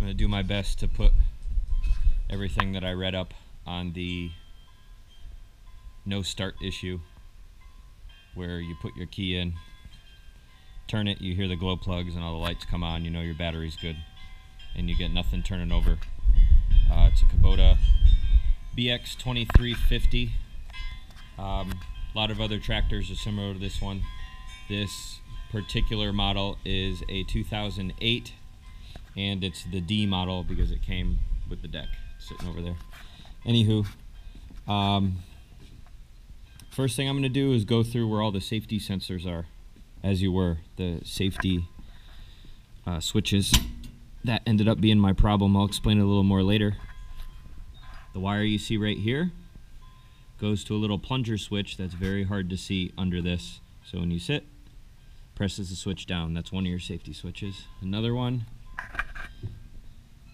I'm going to do my best to put everything that I read up on the no start issue where you put your key in, turn it, you hear the glow plugs and all the lights come on, you know your battery's good, and you get nothing turning over. Uh, it's a Kubota BX2350. Um, a lot of other tractors are similar to this one. This particular model is a 2008 and it's the D model because it came with the deck sitting over there. Anywho, um, first thing I'm going to do is go through where all the safety sensors are, as you were, the safety uh, switches. That ended up being my problem. I'll explain it a little more later. The wire you see right here goes to a little plunger switch that's very hard to see under this. So when you sit, presses the switch down. That's one of your safety switches. Another one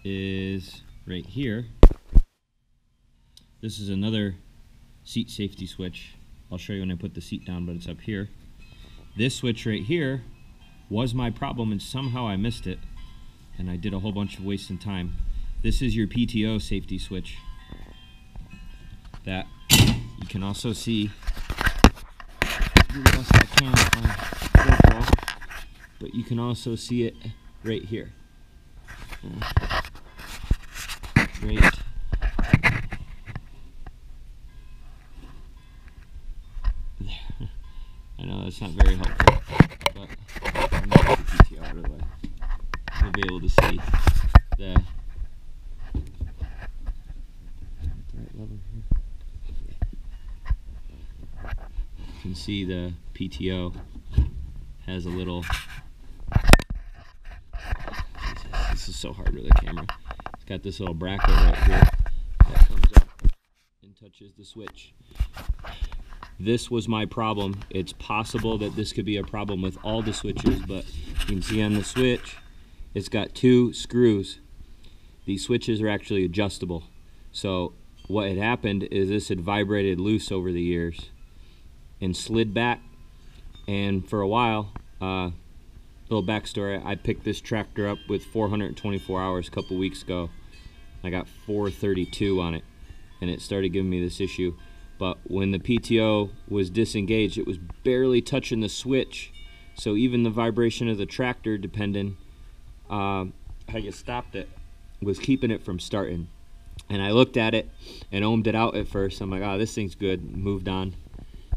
is right here. This is another seat safety switch. I'll show you when I put the seat down, but it's up here. This switch right here was my problem and somehow I missed it and I did a whole bunch of wasting time. This is your PTO safety switch that you can also see but you can also see it right here there I know that's not very helpful but I'm get the PTO out of the way you'll be able to see the You can see the PTO has a little this is so hard with the camera got this little bracket right here that comes up and touches the switch. This was my problem. It's possible that this could be a problem with all the switches but you can see on the switch it's got two screws. These switches are actually adjustable. So what had happened is this had vibrated loose over the years and slid back. And for a while, uh, little backstory, I picked this tractor up with 424 hours a couple weeks ago. I got 432 on it, and it started giving me this issue. But when the PTO was disengaged, it was barely touching the switch. So even the vibration of the tractor, depending uh, how you stopped it, was keeping it from starting. And I looked at it and ohmed it out at first. I'm like, oh, this thing's good. Moved on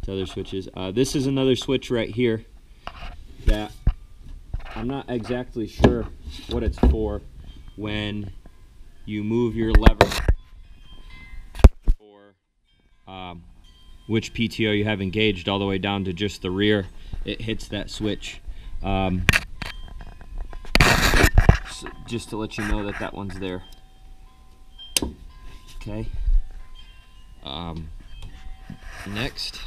to other switches. Uh, this is another switch right here I'm not exactly sure what it's for when you move your lever for um, which PTO you have engaged all the way down to just the rear. It hits that switch. Um, so just to let you know that that one's there. Okay. Um, next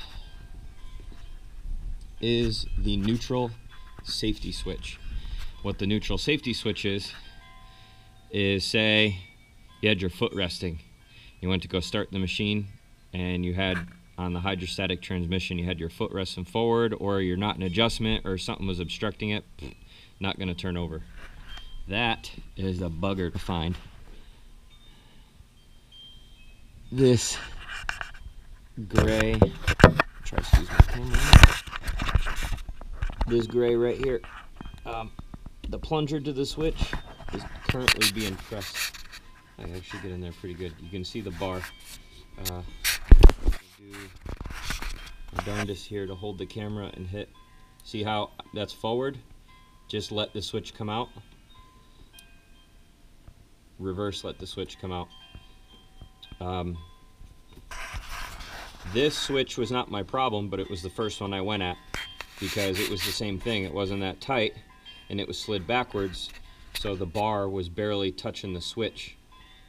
is the neutral safety switch. What the neutral safety switch is, is say you had your foot resting. You went to go start the machine and you had on the hydrostatic transmission, you had your foot resting forward or you're not in adjustment or something was obstructing it, not gonna turn over. That is a bugger to find. This gray, try to use my camera this gray right here. Um, the plunger to the switch is currently being pressed. I actually get in there pretty good. You can see the bar. Uh, do darndest here to hold the camera and hit. See how that's forward? Just let the switch come out. Reverse, let the switch come out. Um, this switch was not my problem, but it was the first one I went at because it was the same thing. It wasn't that tight and it was slid backwards so the bar was barely touching the switch.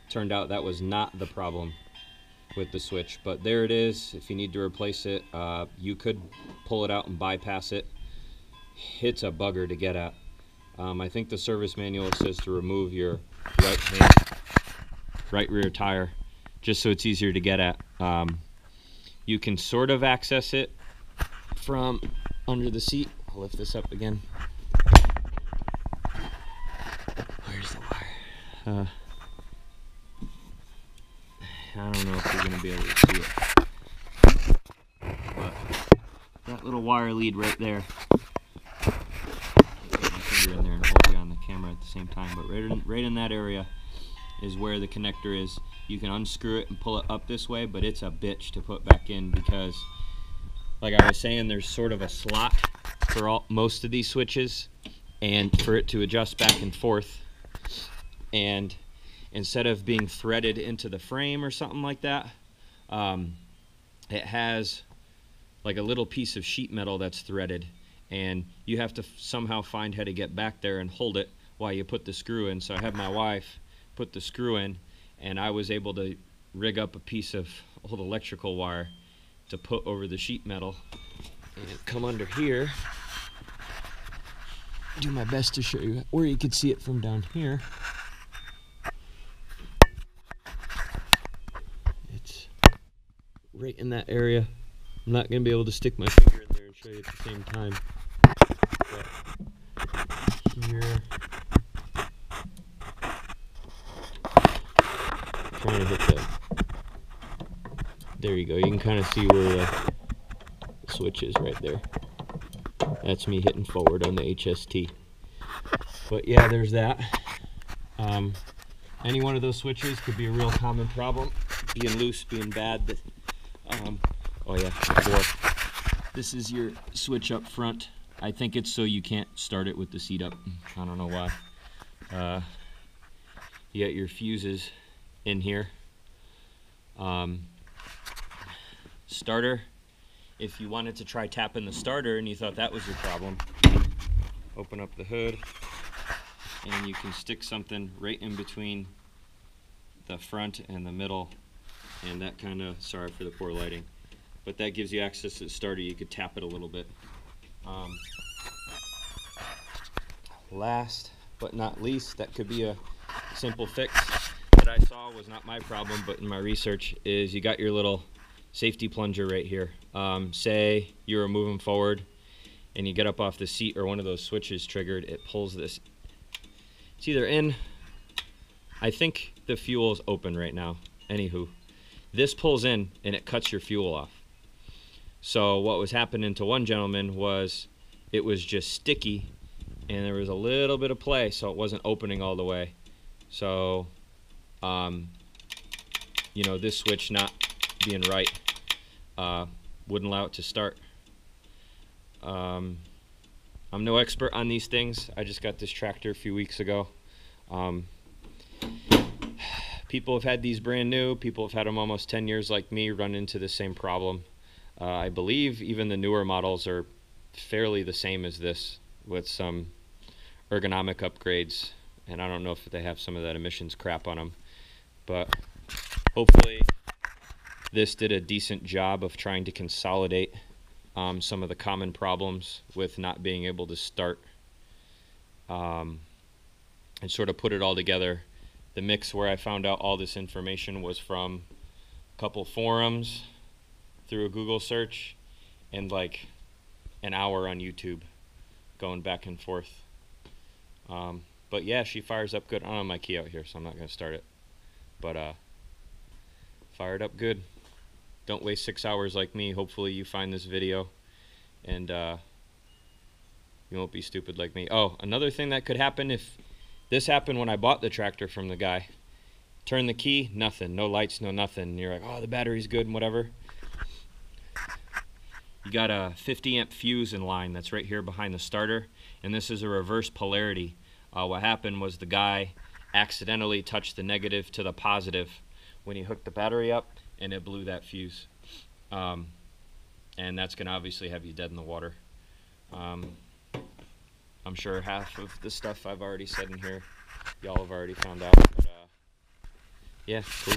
Turned out that was not the problem with the switch but there it is if you need to replace it uh, you could pull it out and bypass it it's a bugger to get at um, I think the service manual says to remove your right hand right rear tire just so it's easier to get at um, you can sort of access it from under the seat. I'll lift this up again. Where's the wire? Uh, I don't know if you're going to be able to see it. But that little wire lead right there. Get my finger in there and hold on the camera at the same time. But right in, right in that area is where the connector is. You can unscrew it and pull it up this way, but it's a bitch to put back in because, like I was saying, there's sort of a slot for all, most of these switches and for it to adjust back and forth. And instead of being threaded into the frame or something like that, um, it has like a little piece of sheet metal that's threaded and you have to somehow find how to get back there and hold it while you put the screw in. So I had my wife put the screw in and I was able to rig up a piece of old electrical wire to put over the sheet metal. And come under here. Do my best to show you where you could see it from down here it's right in that area I'm not gonna be able to stick my finger in there and show you at the same time but here trying to hit the. There you go. You can kind of see where the switch is right there. That's me hitting forward on the HST. But yeah, there's that. Um, any one of those switches could be a real common problem. Being loose, being bad. Um, oh yeah. This is your switch up front. I think it's so you can't start it with the seat up. I don't know why. Uh, you got your fuses in here. Um, starter, if you wanted to try tapping the starter and you thought that was your problem, open up the hood and you can stick something right in between the front and the middle and that kind of, sorry for the poor lighting, but that gives you access to the starter. You could tap it a little bit. Um, last but not least, that could be a simple fix that I saw was not my problem, but in my research is you got your little safety plunger right here. Um, say you were moving forward and you get up off the seat or one of those switches triggered, it pulls this. It's either in, I think the fuel is open right now. Anywho, this pulls in and it cuts your fuel off. So what was happening to one gentleman was it was just sticky and there was a little bit of play so it wasn't opening all the way. So um, you know, this switch not being right uh, wouldn't allow it to start. Um, I'm no expert on these things. I just got this tractor a few weeks ago. Um, people have had these brand new. People have had them almost 10 years like me run into the same problem. Uh, I believe even the newer models are fairly the same as this with some ergonomic upgrades. And I don't know if they have some of that emissions crap on them but hopefully this did a decent job of trying to consolidate um, some of the common problems with not being able to start um, and sort of put it all together. The mix where I found out all this information was from a couple forums through a Google search and like an hour on YouTube going back and forth. Um, but yeah, she fires up good. I don't have my key out here, so I'm not going to start it. But uh, fired up good. Don't waste six hours like me. Hopefully you find this video and uh, you won't be stupid like me. Oh, another thing that could happen if this happened when I bought the tractor from the guy. Turn the key, nothing. No lights, no nothing. And you're like, oh, the battery's good and whatever. You got a 50 amp fuse in line that's right here behind the starter. And this is a reverse polarity. Uh, what happened was the guy accidentally touched the negative to the positive when he hooked the battery up and it blew that fuse. Um, and that's going to obviously have you dead in the water. Um, I'm sure half of the stuff I've already said in here, y'all have already found out. But, uh, yeah, cool.